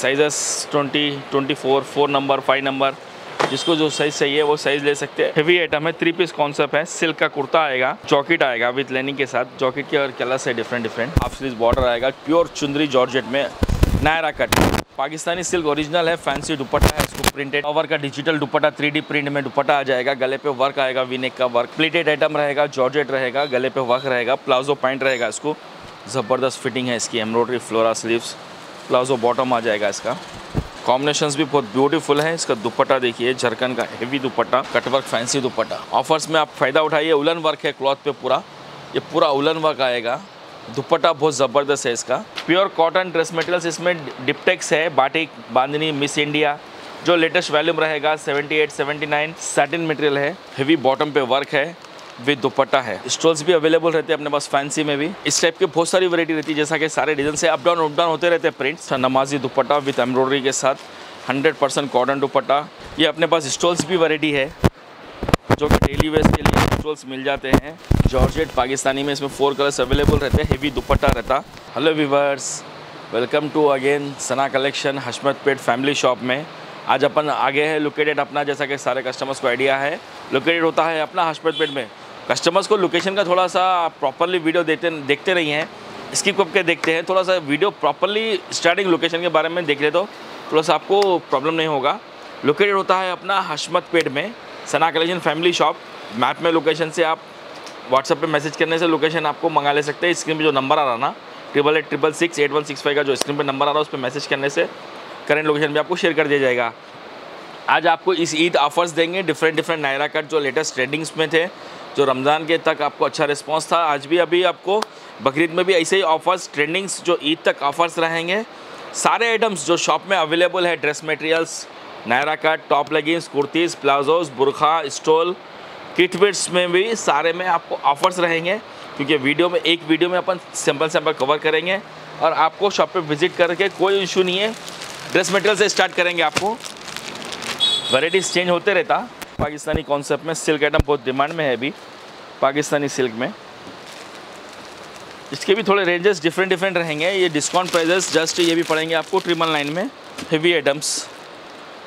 Sizes 20, 24, four four number five number जिसको जो size चाहिए वो साइज़ ले सकते हैं। हेवी आइटम है थ्री पीस कॉन्सेप्ट है सिल्क का कुर्ता आएगा जॉकेट आएगा विथ लेनिंग के साथ। जॉकेट के और कलर्स है different different half sleeve border आएगा प्योर चुंदरी जॉर्जेट में Naira cut Pakistani silk original है फैंसी दुपट्टा है इसको प्रिंटेड कवर का डिजिटल दुपट्टा थ्री प्रिंट में दुपट्टा आ जाएगा गले पे वर्क आएगा विनेक का वर्क प्लेटेड आइटम रहेगा जॉर्जेट रहेगा गले पे वर्क रहेगा प्लाजो पैंट रहेगा इसको। ज़बरदस्त फिटिंग है इसकी embroidery flora sleeves palazzo bottom आ जाएगा इसका। कॉम्बिनेशंस भी बहुत ब्यूटीफुल है। इसका दुपट्टा देखिए झरकन का heavy dupatta cutwork fancy dupatta. Offers में आप फ़ायदा उठाइए उलन वर्क है क्लॉथ पे पूरा। ये पूरा उलन वर्क आएगा। दुपट्टा बहुत ज़बरदस्त है इसका। प्योर कॉटन ड्रेस मटेरियल्स इसमें डिप्टेक्स है बाटिक बांधनी मिस इंडिया जो लेटेस्ट वैल्यूम रहेगा 78, 79 सैटिन मटेरियल है। हेवी बॉटम पे वर्क है। विद दुपट्टा है। स्टॉल्स भी अवेलेबल रहते हैं अपने पास फैंसी में भी। इस टाइप के बहुत सारी वैरायटी रहती है, जैसा कि सारे डिज़ाइन से अप डाउन अप डाउन होते रहते हैं prints Namazi dupatta with embroidery के साथ 100 परसेंट कॉटन दुपट्टा। ये अपने पास स्टॉल्स भी वैरायटी है, जो कि डेली वेयर के लिए स्टॉल्स मिल जाते हैं। जॉर्जेट पाकिस्तानी में इसमें फोर कलर्स अवेलेबल रहते हैं हेवी दुपट्टा रहता। Hello viewers welcome to again Sana collection Hashmatpet family shop में। आज अपन आगे है लोकेटेड अपना, जैसा कि सारे कस्टमर्स को आइडिया है। लोकेटेड होता है अपना हशमत पेट में। कस्टमर्स को लोकेशन का थोड़ा सा प्रॉपरली वीडियो देखते देखते रही हैं। स्किप करके देखते हैं। थोड़ा सा वीडियो प्रॉपरली स्टार्टिंग लोकेशन के बारे में देख ले तो थोड़ा सा आपको प्रॉब्लम नहीं होगा। लोकेटेड होता है अपना हशमत पेट में, Sana collection family shop map में लोकेशन से आप व्हाट्सएप पे मैसेज करने से लोकेशन आपको मंगा ले सकते हैं। स्क्रीन पे जो नंबर आ रहा ना triple eight triple six eight one six five का जो स्क्रीन पे नंबर आ रहा है, उस पर मैसेज करने से करेंट लोकेशन भी आपको शेयर कर दिया जाएगा। आज आपको इस ईद ऑफर्स देंगे। डिफरेंट डिफरेंट नायरा कट जो लेटेस्ट ट्रेंडिंग्स में थे। जो रमज़ान के तक आपको अच्छा रिस्पॉन्स था, आज भी अभी आपको बकरीद में भी ऐसे ही ऑफर्स ट्रेंडिंग्स जो ईद तक ऑफर्स रहेंगे। सारे आइटम्स जो शॉप में अवेलेबल है dress materials Nayra cut top leggings kurtis palazzos बुरखा स्टोल किटविट्स में भी सारे में आपको ऑफर्स रहेंगे, क्योंकि वीडियो में, एक वीडियो में अपन सिंपल सिंपल कवर करेंगे और आपको शॉप पे विज़िट करके कोई इशू नहीं है। ड्रेस मटेरियल से स्टार्ट करेंगे आपको। वैराइटीज़ चेंज होते रहता। पाकिस्तानी कॉन्सेप्ट में सिल्क आइटम बहुत डिमांड में है अभी, पाकिस्तानी सिल्क में। इसके भी थोड़े रेंजेस डिफरेंट डिफरेंट रहेंगे। ये डिस्काउंट प्राइजेस जस्ट ये भी पड़ेंगे आपको ट्रिपल नाइन में हेवी आइटम्स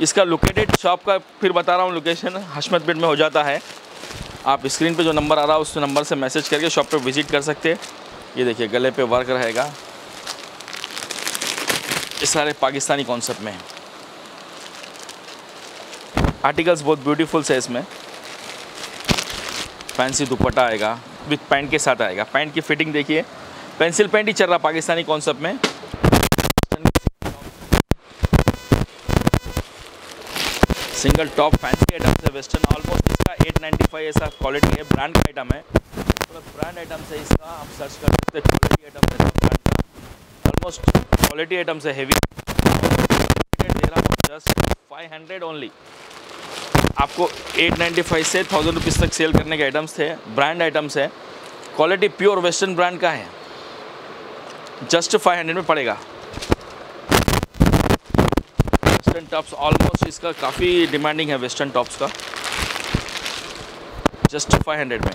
इसका लोकेटेड शॉप का फिर बता रहा हूँ लोकेशन हशमत पेट में हो जाता है। आप स्क्रीन पे जो नंबर आ रहा है, उस नंबर से मैसेज करके शॉप पे विज़िट कर सकते हैं। ये देखिए, गले पे वर्क रहेगा। ये सारे पाकिस्तानी कॉन्सेप्ट में आर्टिकल्स बहुत ब्यूटीफुल है इसमें। फैंसी दुपट्टा आएगा विथ पैंट के साथ आएगा। पैंट की फिटिंग देखिए। पेंसिल पैंट ही चल रहा पाकिस्तानी कॉन्सेप्ट में। सिंगल टॉप फैंसी आइटम है वेस्टर्न ऑलमोस्ट इसका 895 ऐसा क्वालिटी है। ब्रांड का आइटम है। प्लस ब्रांड आइटम से इसका आप सर्च कर सकते हैं। क्वालिटी आइटम है ब्रांड का। ऑलमोस्ट क्वालिटी आइटम से हैवी जस्ट 500 ओनली आपको 895 से थाउज़ेंड रुपीज़ तक सेल करने के आइटम्स थे ब्रांड आइटम्स है। क्वालिटी प्योर वेस्टर्न ब्रांड का है। जस्ट 500 में पड़ेगा। वेस्टर्न टॉप्स ऑलमोस्ट इसका काफ़ी डिमांडिंग है वेस्टर्न टॉप्स का। जस्ट 500 में।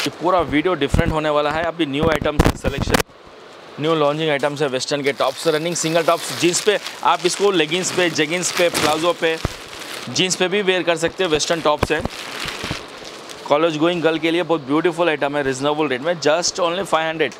ये पूरा वीडियो डिफरेंट होने वाला है। अभी new items selection new launching items है वेस्टर्न के tops running single tops jeans पे। आप इसको लेगिंग्स पे, जेगिंग्स पे, प्लाजो पे, जीन्स पे भी वेयर कर सकते हैं वेस्टर्न टॉप्स है कॉलेज गोइंग गर्ल के लिए बहुत ब्यूटीफुल आइटम है, रिजनेबल रेट में, जस्ट ओनली 500